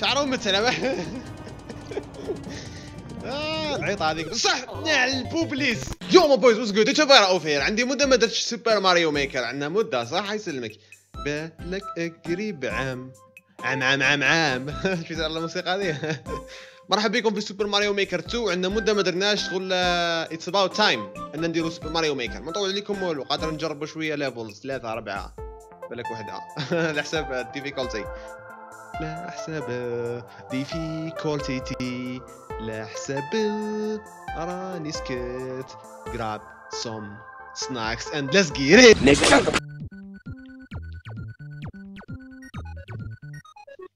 شعرهم مثل آه العيط هذيك صح البوبليس. يوم بويز وز جود سوبر اوفير عندي مدة ما درتش سوبر ماريو ميكر عندنا مدة صح؟ يسلمك. بالك قريب عام. عام عام عام عام. شفت الموسيقى هذه؟ مرحبا بكم في سوبر ماريو ميكر 2 عندنا مدة ما درناش شغل اتس اباوت تايم إن نديرو سوبر ماريو ميكر ما نطول عليكم والو قادر نجربوا شوية ليفلز ثلاثة اربعه بالك وحده على حساب ال difficulté لا حساب difficulté تي لا حساب راني سكت grab some snacks and let's get it.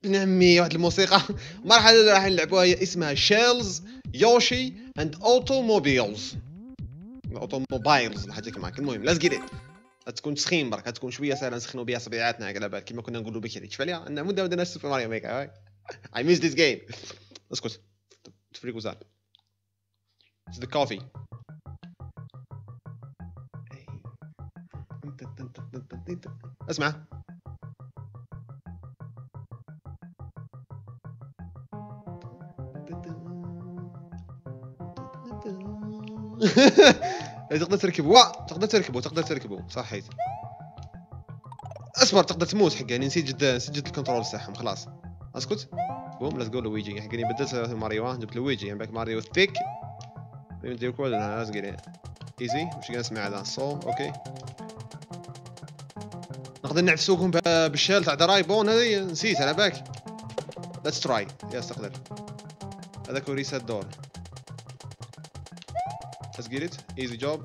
ابن عمي واحد الموسيقى. المرحلة اللي راح نلعبوها هي اسمها shells يوشي and automobiles automobiles الحاجة كيما المهم let's get تكون تسخين برك تكون شوية سهلة نسخنوا بها صبيعاتنا على بال كيما كنا نقولوا بكري تشوف عليها ان مدة ما درناش سوبر ماريو ميكر I miss this game اسكت. the coffee اسمع. تقدر تركب وا تقدر تركبه تقدر تركبه. صحيت اصبر تقدر تموت حق يعني نسيت جدا نسيت جد الكنترول تاعهم خلاص. اسكت. بوم ليتس جو لويجي حقني بدلت ماريو جبت لويجي يعني باك ماريو ثيك. ندير كل لازم ايزي وش قاعد نسمع؟ هذا سو أوكي. نقدر نعفسوكم بالشيل تاع درايبون هذه نسيت أنا باك ليتس تراي يس تقدر هذاك ريسيت دور Let's get it. Easy job.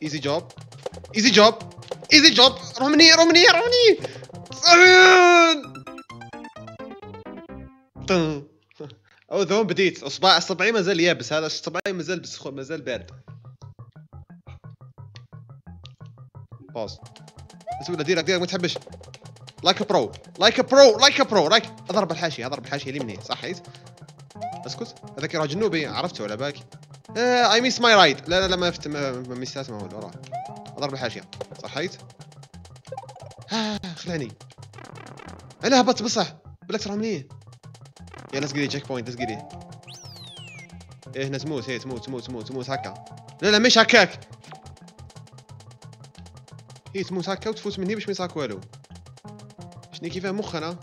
Easy job. Easy job. Easy job. روح مني روح مني روح مني. أو ذوم بديت. اصبع أصبعي مازال يابس. هذا أصبعي مازال بسخون مازال بارد. بسم الله ديرك ديرك ما تحبش. like bro like bro like bro like أضرب الحاشية أضرب الحاشية اللي مني صح أسكت. هذاك راجل نوبي. عرفته على بالك I miss my ride لا لا لا ما فت ما missات ما هو وراه أضرب الحاشيه صحيت آه خلعني أنا هبطت بصح بالك ترى منين يلا سقري checkpoint سقري إيه هنا تموت هي تموت تموت تموت تموت هكا. لا لا مش هكاك. هي تموت هكا وتفوت مني باش ما يصاك والو. شنو كيفاه مخ أنا؟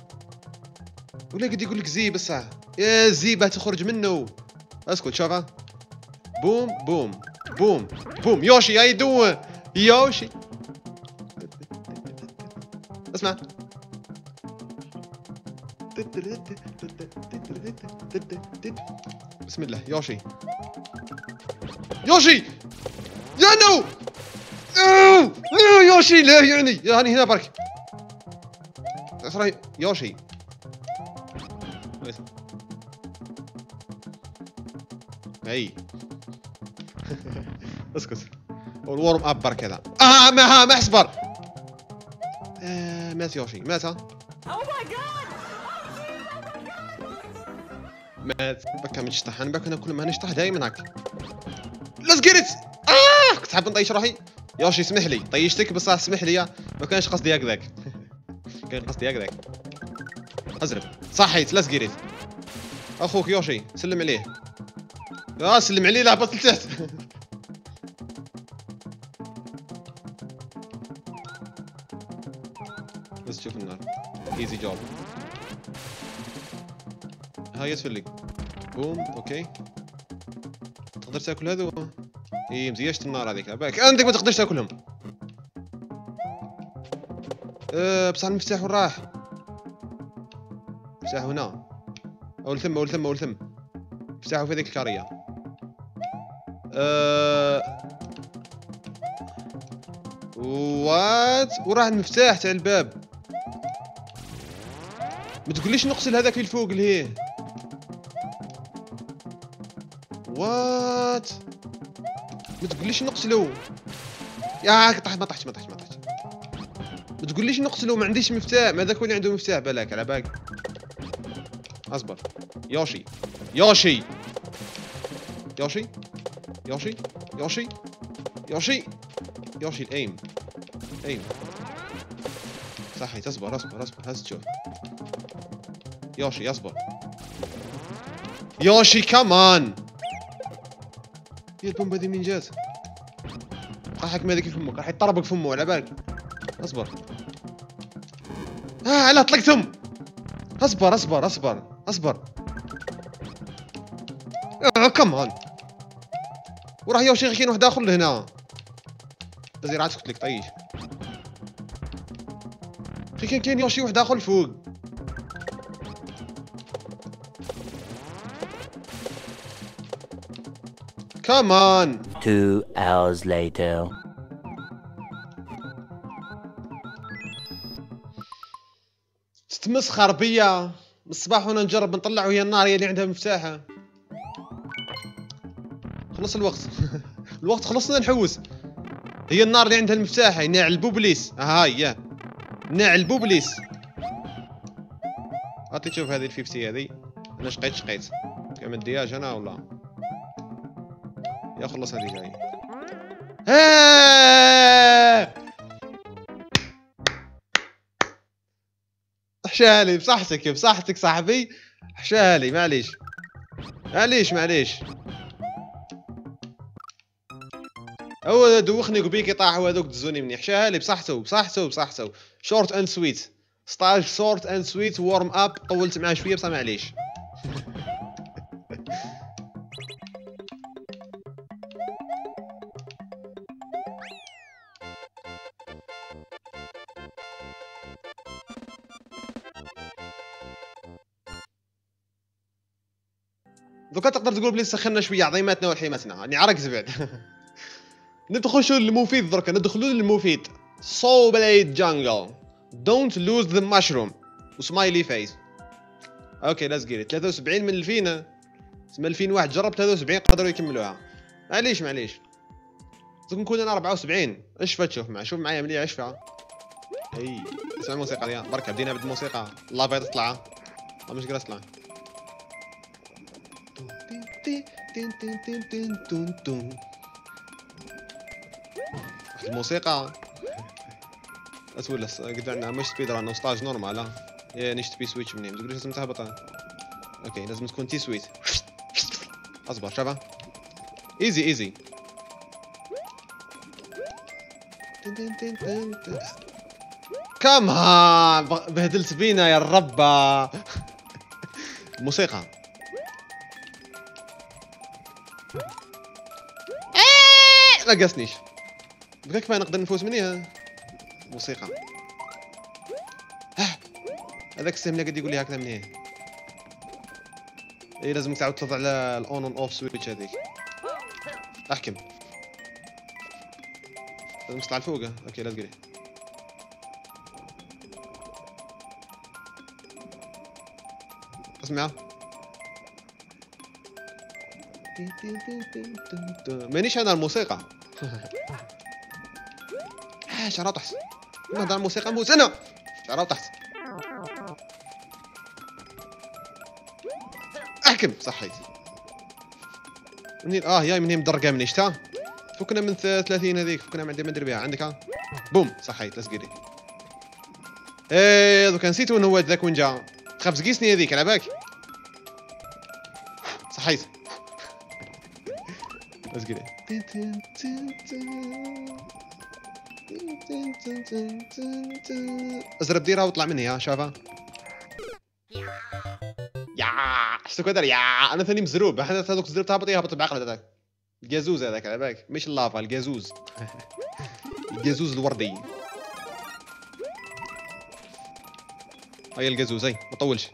ولا قد يقول لك زي بصح يا زيبه تخرج منه. أسكت شوفها بوم بوم بوم بوم يوشي هاي دو يوشي اسمع بسم الله يوشي يوشي يا نو نو يوشي لا يعني يا هاني هنا برك يوشي اي اسكت. والورم اب برك هذا آه ما ها ما أصبر. آه مات يوشي مات. مات بكا نشطح أنا بكا كل ما نشطح دائما هكا let's get it آه كنت حاب نطيش روحي. يوشي اسمح لي. طيشتك بصح اسمح لي. ما كانش قصدي هكذاك كان قصدي هكذاك أزرق. صحيت. let's get أخوك يوشي سلم عليه. آه سلم عليه بطل لتحت بس شوف النار. easy job هاي يسفل لك. boom okay. تقدر تاكل هذا إي مزيشت النار هذيك. باك عندك ما تقدرش تاكلهم. أه بصح المفتاح وين راح؟ المفتاح هنا. اول ثم اول ثم اول ثم مفتاحه في هذيك الكارية. أه... وات؟ وراح المفتاح تاع الباب. ما تقوليش نقتل هذاك الفوق اللي هي. وات؟ ما تقوليش نقتلو. يا طحت ما طحت ما طحت ما طحت ما تقوليش نقتلو ما عنديش مفتاح. ما هذاك اللي عنده مفتاح. بالك على بالك أصبر. يوشي يوشي يوشي يوشي يوشي يوشي يوشي الايم ايم صحي اصبر اصبر اصبر. هز تشوف يوشي اصبر. يوشي كمان هي البومبا دي منين جات؟ راح يحكم هذيك في فمك راح يطربق فمه على بالك. اصبر. آه لا طلقتهم. اصبر اصبر اصبر اصبر. آه كمان وراح يوشي كاين واحد اخر لهنا. بزي راه قلت لك طيش أخي كان كاين يوشي واحد اخر الفوق كمان Two hours later. تتمسخر بيا. من الصباح وأنا نجرب نطلع وهي النار هي اللي عندها مفتاحة. خلص الوقت. الوقت خلصنا نحوس. هي النار اللي عندها المفتاح يناع البوبليس ها هاي يا. ناع البوبليس عطي تشوف هذه الفيفتي هذه. أنا شقيت شقيت. كم دياج أنا ولا؟ يا خلص هذه جاي آه! حشالي بصحتك بصحتك صاحبي. حشالي معليش. معليش معليش. هو دوخني قبيك يطاحوا هذوك دزوني مني. حشالي بصحته بصحته بصحته short and sweet stage short and sweet warm up طولت معاه شوية بصح معليش. دوكا تقدر تقول بلي سخنا شوية عظيماتنا وحيمتنا يعني عرق زبد. ندخل شو المفيد دركا ندخلوا للمفيد. so Blade Jungle don't lose the mushroom و smiley face okay let's get 73 من الفينا تسمى 2000 واحد جرب 73 قدروا يكملوها. معليش معليش. دوك نكون أنا 74 اش تشوف مع شوف معايا مليح اشفع اي اسمع الموسيقى ديال بركة بدينا بالموسيقى. اللافا تطلع ما مش قادر تطلع واحد الموسيقى. اسولا قد عندنا مش speed run stage normal ها. يا نشت P switch منين تقول لازم تهبط؟ okay لازم تكون تي سويت أصبر شباب. easy easy كمان بهدلت بينا يا الربا موسيقى. ما قصنيش بكاك ما نقدر نفوز منيها؟ موسيقى. ها هذاك السهم اللي قاعد يقول لي هكذا منين اي لازم تعاود تضع على الأون أون أوف سويتش هذيك. أحكم. لازم تطلع لفوق أوكي لا تقري اسمع. مانيش أنا الموسيقى ها شعرها تحت نهضر الموسيقى موت أنا شعرها تحت أحكم. صحيت. منين؟ آه ياي منين؟ مدرقه مني شتا فكنا من 30 هذيك. فكنا ما عندي ما ندير بها. عندك ها؟ بوم. صحيت. لاس جيري إيه دوكا نسيت وين هو ذاك وين جا. تخاف زقيسني هذيك على بالك؟ صحيت. لاس جيري ازرب ديرها واطلع مني ها شافها يا شتو كدر يا أنا ثاني مزروب إحنا هذوك زربت هابط يهبط بعقل هذاك الجازوز هذاك على بالك مش اللافا الجازوز الجازوز الوردي هاي الجازوز هاي ما طولش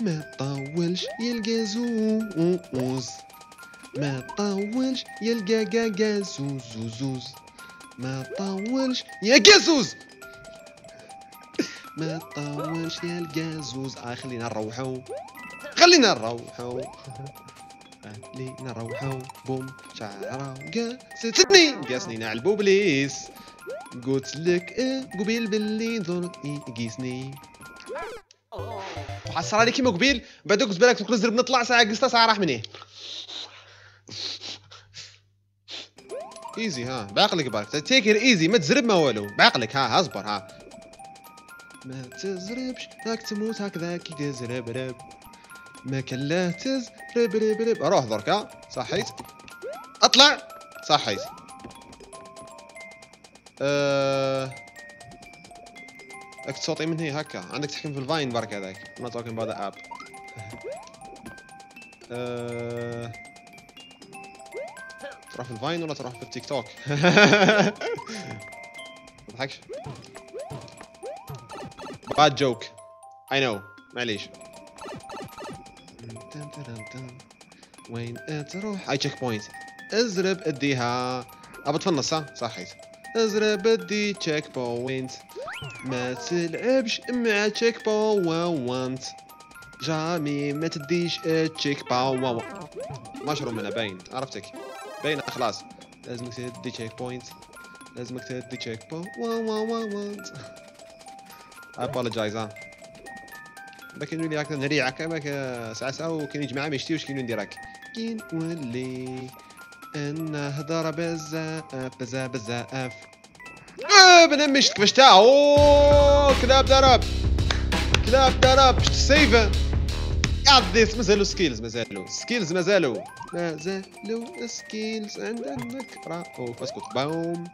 ما طولش يا الجازوز ما طولش يا الجاجا جازوز ما طولش يا جازوز ما طولش يا الجازوز آه خلينا نروحو. خلينا نروحو. خلينا نروحو. boom. شعرا قاستني قاسني ناع البوبليس. قلت لك إيه قبيل باللي ضرت قيسني حصر كيما قبيل. بعد قلت بالك تقول زرب نطلع ساعة قصه ساعة راح مني. easy ها. بعقلك بارك. take easy ما تزرب ما والو. بعقلك ها اصبر ها. ما تزربش راك تموت هكذا كي تزرب رب. ما لا تزرب رب رب. روح ها. صحيت. أطلع. صحيت. أه... راك تصوتي من هي هكا. عندك تحكم في ال vine برك هذاك. Talking about the app. أه... تروح في ال Vine ولا تروح في التيك توك؟ ما تضحكش؟ bad joke I know معليش. وين تروح؟ اي checkpoint ازرب اديها ابى تفنص ها صحيت ازرب ادي checkpoint ما تلعبش مع checkpoint jamais ما تديش checkpoint mushroom أنا باين عرفتك؟ باين خلاص. لازمك تدي تشيك بوينت لازمك تدي تشيك بوينت ابولوجايز ها ما اللي هكا نريع هكا ساعة ساعة وكاين يجمع ما يشتي واش كاين ندير هكا كاين نولي نهضر بزاف بزاف بزاف آه بنمش كيفاش تاع اوه كلاب ضرب. كلاب ضرب. باش تسيفه ديس مازالو skills مازالو سكيلز مازالو مازالو skills عندك. راه. أوه اسكت boom.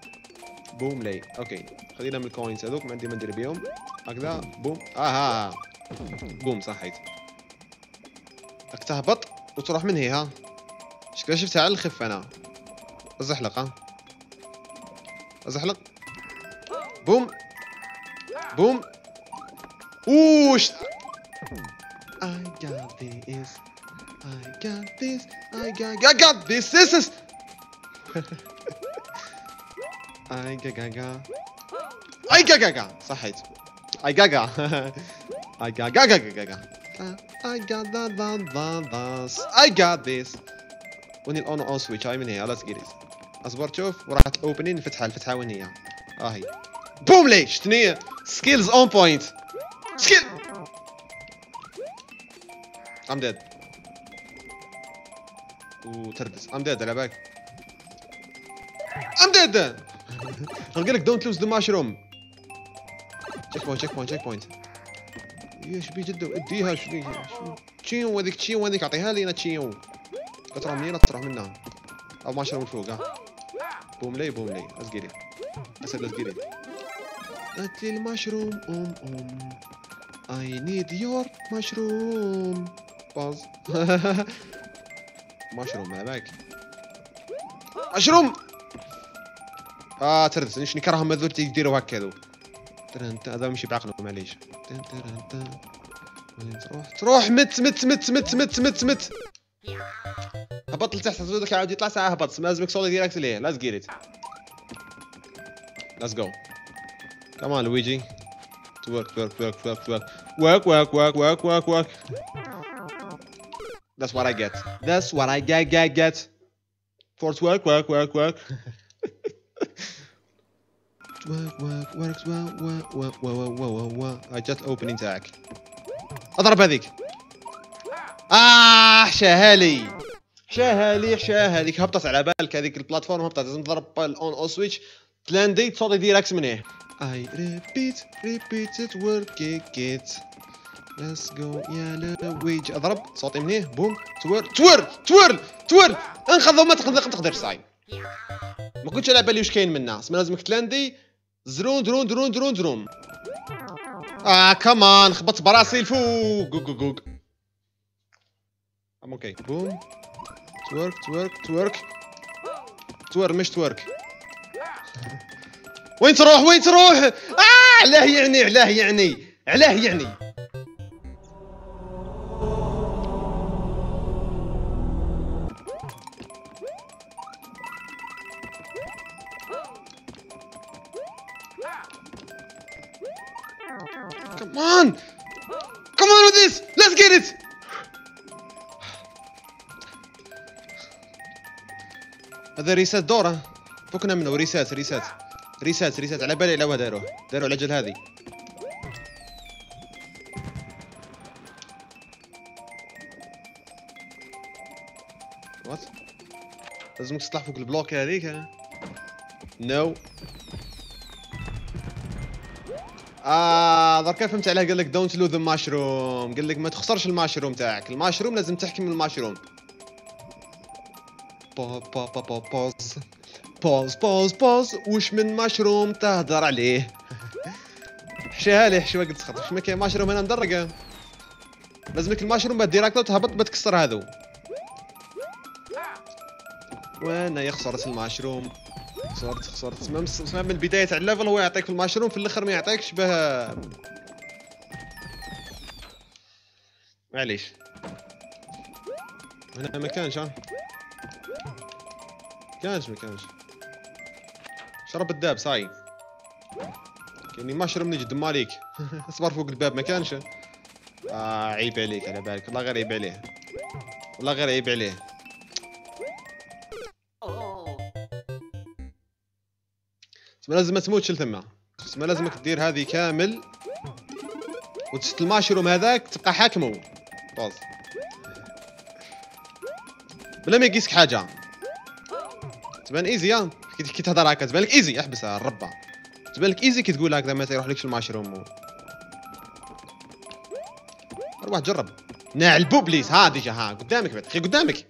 boom لي. okay. خلينا من ال coins هذوك ما عندي ما ندير بيهم. هكذا. boom. آها. boom صحيت. راك تهبط وتروح من هي ها شفتها على الخف أنا. ازحلق ها ازحلق boom. بوم وش I got this I got this I got I got this this is I got got got I got got got صحيت I got got I got got got got got I got that that that that I got this وين الاون اون سويتش هاي من هي let's get it اصبر شوف وراحت الاوبنين الفتحه الفتحه وين هي هي boom لي شتني skills on point I'm dead. وتردس I'm dead على بالك I'm dead! قال لك don't lose the mushroom. checkpoint checkpoint checkpoint إيش بي جدو اديها شو بي شو تشيو وهذيك تشيو وهذيك؟ أعطيها لي أنا تشيو تروح منين تروح منها. أو ماشروم من فوق ها. بوم لي بوم لي. Let's get it. هات لي المشروم. أم أم. I need your mushroom. باز مشروم ما بالك مشروم آه تردس نيش نكرههم هذول يديروا هكا هذو هذا مشي بعقله معليش. تروح؟ تروح مت مت مت مت مت مت مت. هبط لتحت صدق عاود يطلع ساعة هبط. لازمك سولي ديريكت ليه؟ لاز جيت. Come on, Luigi. To work, work, work, work, work. Work, work, work, work, work, work. That's what I get. That's what I get, get, get. For work, work, work, work. work, work, works, work, work, work, work, work, work, work. I just opening tag. اضرب هذيك. آه شهالي. شهالي شهالي هبطت على بالك هذيك البلاتفورم هبطت لازم تضرب الاون أو سويتش تلاندي تصوتي ديريكت من هنا I repeat repeat it work it Let's go. يا لويج. أضرب. صوتي من هنا. بوم. تور. تور. تور. تور. انخذ ما تقدر تقدر صاي ما كنتش على بالي واش كاين منا. سما لازمك تلاندي. زرون درون درون درون درون. آه كمان خبطت براسي الفوق. جوج جوج أم أوكي. بوم. تورك تورك تورك. تور مش تورك. وين تروح؟ وين تروح؟ آه علاه يعني علاه يعني. علاه يعني. Come on! Come on with this! Let's get it! هذا ريسات دورة. فكنا منه. ريسات ريسات. ريسات ريسات. على بالي لو داروه داروه على الاجل هذه وات لازمك تطلع فوق البلوك هذيك no آه دركا فهمت علاه قال لك don't lose the mushroom قال لك ما تخسرش الماشروم تاعك. الماشروم لازم تحكم الماشروم با با با با باز باز باز باز وش من ماشروم تهدر عليه؟ حشيها لي وقت تسخط واش ما كاين ماشروم هنا مدرقة. لازمك الماشروم بعد direct تهبط بتكسر هذو وأنا يخسرت الماشروم خسرت خسرت. ما ما من البداية تاع ال level هو يعطيك في الماشروم في الأخر ما يعطيكش به. معليش. هنا ما كانش ها. كانش ما كانش. شرب الداب صاي. كأني ماشروم نجد ماليك. أصبر فوق الباب ما كانش. آه عيب عليك على بالك. والله غير عيب عليه. والله غير عيب عليه. تسمى لازم ما تموتش لثما تسمى لازمك دير هذه كامل. وتشت الماشروم هذاك تبقى حاكمه طاز. بلا ما يقيسك حاجة. تبان easy ها؟ كي تهضر هكا تبان لك easy. احبسها الربه تبان لك easy كي تقول هكذا ما يروحلكش الماشروم و... روح جرب. نعلبو بليز. ها ديجا ها؟ قدامك بعد قدامك.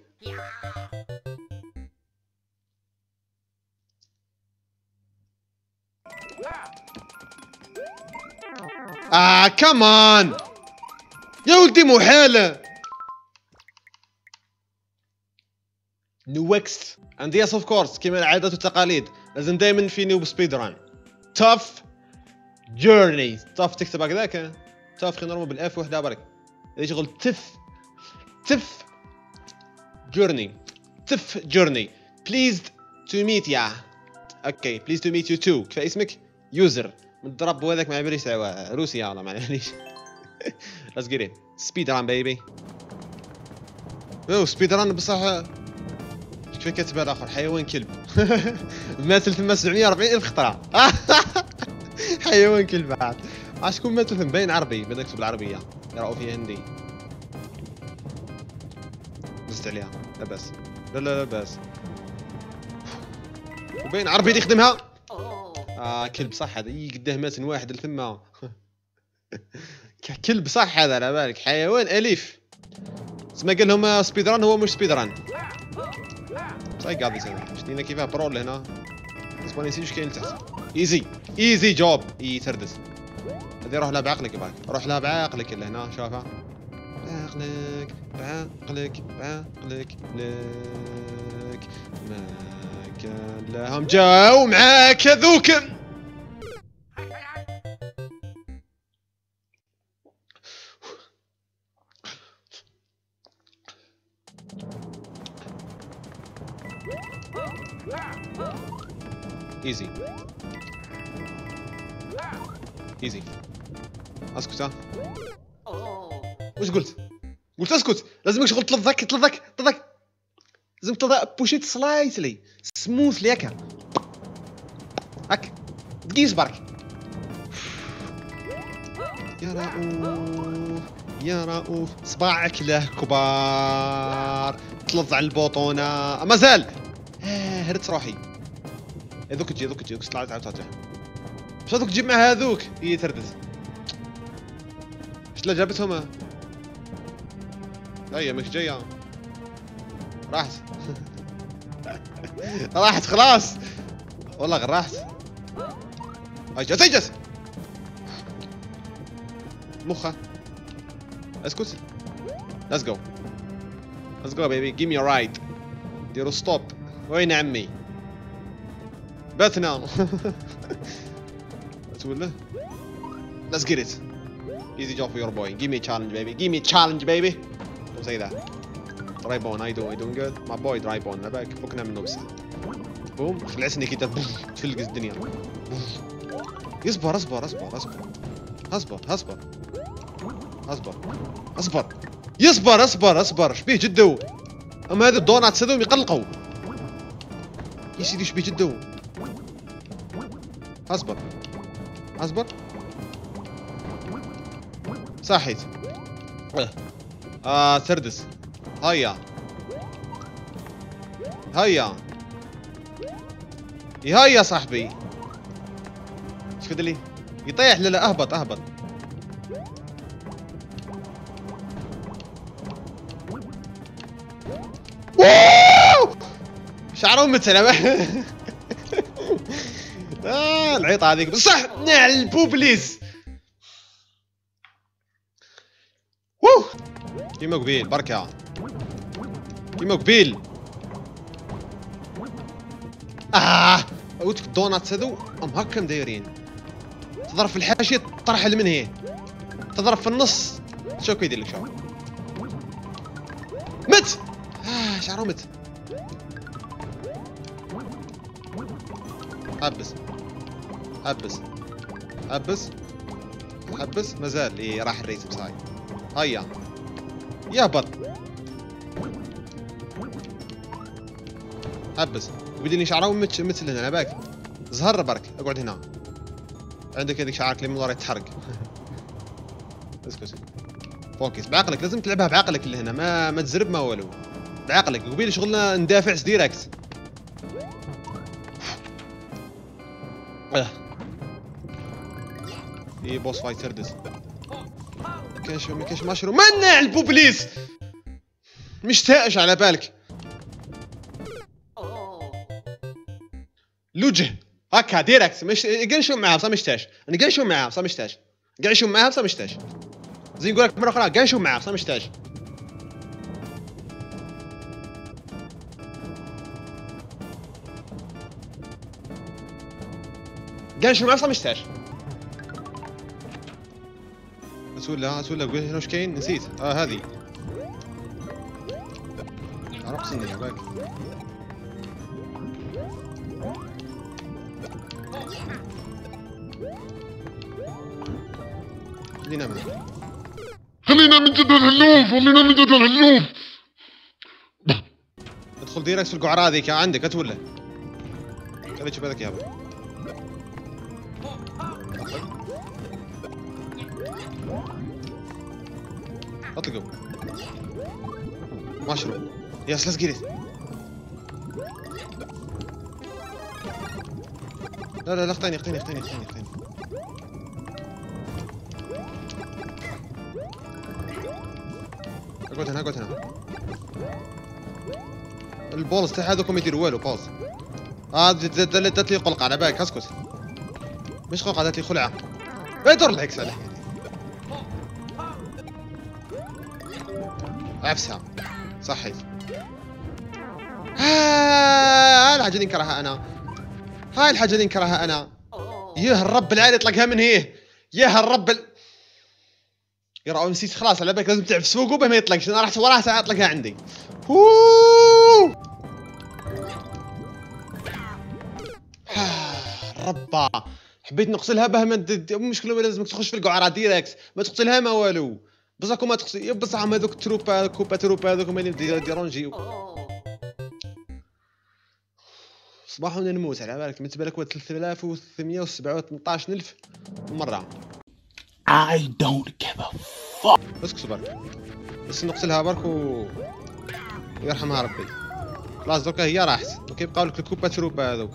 كمان يا ولدي محالة نوكست اند يس اوف كورس كما العادة والتقاليد. لازم دائما في نوب سبيد ران توف جيرني توف تكتب هكذاك توف خلينا نضربه بالاف وحدة برك. هذا شغل تف تف جيرني تف جيرني بليزد تو ميت يا أوكي بليز تو ميت يو تو كيف اسمك؟ يوزر متضرب هذاك مع بريس روسيا والله معليش. ليتس جيت سبيد ران بيبي. أوه سبيد ران بصح كيف كاتب هذا آخر؟ حيوان كلب. ماتل ثم 740 الف خطره حيوان كلب عاد. شكون ماتل ثم؟ باين عربي بدا يكتب العربية. يراو فيها هندي دزت عليها. لا بأس. لا لا لا بأس. وبين عربي اللي يخدمها آه كلب صح هذا. يي قداه ماتن واحد لثما كلب صح هذا على بالك. حيوان أليف. تسمى قال لهم سبيد ران هو مش سبيد ران صاي قاعد يسوي شتينا كيفاه برول هنا. ما نسيش كاين تحت؟ ايزي ايزي جوب إي تردس. هذه روح لها بعقلك يبغاك روح لها بعقلك اللي هنا شوفها بعقلك بعقلك بعقلك لك. ما كان لهم جاو معاك هذوك easy easy أسكت ها. واش قلت؟ قلت أسكت. لازمك شغل تلظك تلظك تلظك. لازم تلظك push it slightly. smoothly هكا هك تقيس برك. يا رؤوف يا رؤوف. صباعك له كبار. تلظ على البوطونه مازال آه، هرت روحي. هذوك تجي هذوك تجي. طلعت ترجع مش هذوك تجيب مع هذوك؟ هي تردد. إيش لا جابتهم؟ هيا مش جاية. راحت. راحت خلاص. والله راحت اجت اجت مخه. اسكت ليتس جو ليتس جو بيبي جيف مي ا رايد ديروا ستوب. وين عمي؟ باتنا تقول Let's get it. Easy job for your boy. Give me a challenge, baby. Give me a challenge, baby. Don't Drybone, how you doing? You doing good? My boy Drybone. لباك فكنا منه بس. بوم خلعتني بوم تفلقز الدنيا. اصبر اصبر اصبر اصبر. اصبر اصبر. اصبر. اصبر. يصبر اصبر اصبر إيش بيه جدو؟ أما هذا الدوناتس هذول يقلقوا. يا سيدي إيش بيه جدو؟ اصبر. اصبر. صحيت آه تردس هيا. هيا. هيا صاحبي. إيش لي يطيح لا لا أهبط أهبط. شعره مثل آه العيط هذيك. صح البوبليس ووه كيما قبيل بركة. كيما قبيل. آه قلت الدونات هذو أم هكا مدايرين. تضرب في الحاشية طرح من هي؟ تضرب في النص شوف كيدير لك شوف مت! آه شعره مت. حبس حبس حبس حبس مازال إيه راح الريس بصاي هيا. يهبط حبس بديني شعره مثل هنا باك. زهر برك أقعد هنا. عندك هذيك شعرك اللي من ورا يتحرق. اسكت. فوكس. بعقلك لازم تلعبها بعقلك اللي هنا. ما ما تزرب ما والو بعقلك. قبيل شغلنا ندافع ديريكت اي بوس فايت تردس. كاش ما كاش مشروم منع البوبليس مشتاقش على بالك. لوجه. هكا ديريكت. مش قنشوا معاه بصح مشتاش. أنا قنشوا معاه بصح مشتاش. قنشوا معاه بصح مشتاش. زي نقول لك مرة أخرى قنشوا معاه بصح مشتاش. قنشوا معاه بصح مشتاش. اسولا اسولا قول هنا وش كاين؟ نسيت. آه هذه. عرفت سني خلينا معك خلينا من جد الهلوف خلينا من جد الهلوف ادخل ديركت في القعرة هذيك عندك اتولا خليك تشوف هذاك يابا اطلقوا mushroom yes let's get لا لا لا اخطيني اخطيني اخطيني اخطيني اقعد هنا اقعد هنا تاع هذوكم يديروا والو بولز آه دات لي قلقه على بالك اسكت. مش قلقه دات لي خلعة. يدور العكس على عفسها صحيت هاي الحاجة اللي نكرهها أنا. هاي الحاجة اللي نكرهها أنا. يا الرب العالي يطلقها من هي. يا الرب ال... يا رأوا نسيت خلاص على بالك لازم تعرف سوقه به ما يطلقش أنا رحت وراها أطلقها عندي. ربا حبيت نقتلها به ما مشكلة لازمك تخش في القعرة ديريكت ما تقتلها ما والو. بصح ما تقتل بصح هذوك تروبا كوبا تروبا هذوك هما اللي ديرونجي صباح نموت على بالك. متبالك بالك 3318 ألف مرة. I don't give a fuck. اسكت برك بس نقتلها برك و يرحمها ربي. خلاص دوكا هي راحت وكيبقاو لك الكوبا تروبا هذوك.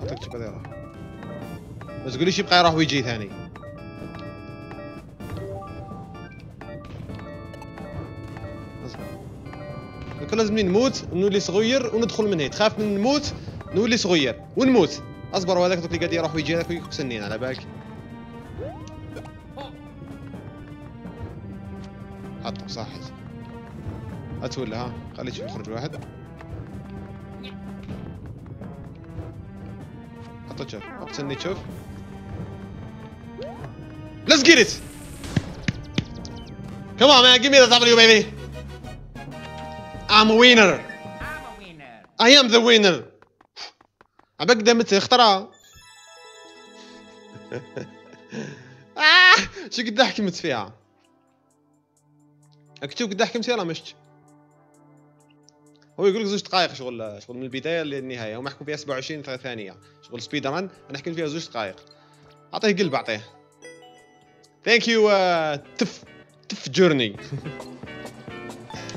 عطيك تشوف هذا راه ما تقوليش يبقى يروح ويجي ثاني. دوكا لازم نموت ونولي صغير وندخل من هنا تخاف من نموت نولي صغير ونموت. اصبر وهذاك دوك اللي قاعد يروح ويجي هذاك ويكسنين على بالك صحت اتولى ها خليه يشوف يخرج واحد حطه Let's get it! Come on man, give me the W baby! I'm a winner! I'm a winner. I am the winner! عباك قدامت اخترع آه شو قد حكمت فيها اكتب قد حكمت فيها لا مشت. هو يقول لك زوج دقائق شغل شغل من البداية للنهاية هم يحكم فيها 27 ثانية. شغل سبيد ران أنا حكيت فيها زوج دقائق أعطيه قلب أعطيه. ثانك يو تف tough journey.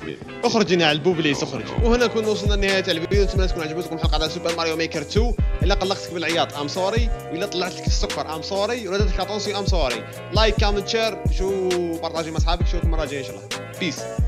الاثنين اخرج هنا على البوبليس اخرج وهنا نكون وصلنا لنهاية الفيديو. نتمنى تكون عجبتكم الحلقة على سوبر ماريو ميكر 2 إلا قلقتك بالعياط I'm sorry والا طلعت لك السكر I'm sorry ولا درت لك I'm sorry like comment share شو partagez مع أصحابك نشوفكم المره الجايه إن شاء الله. Peace.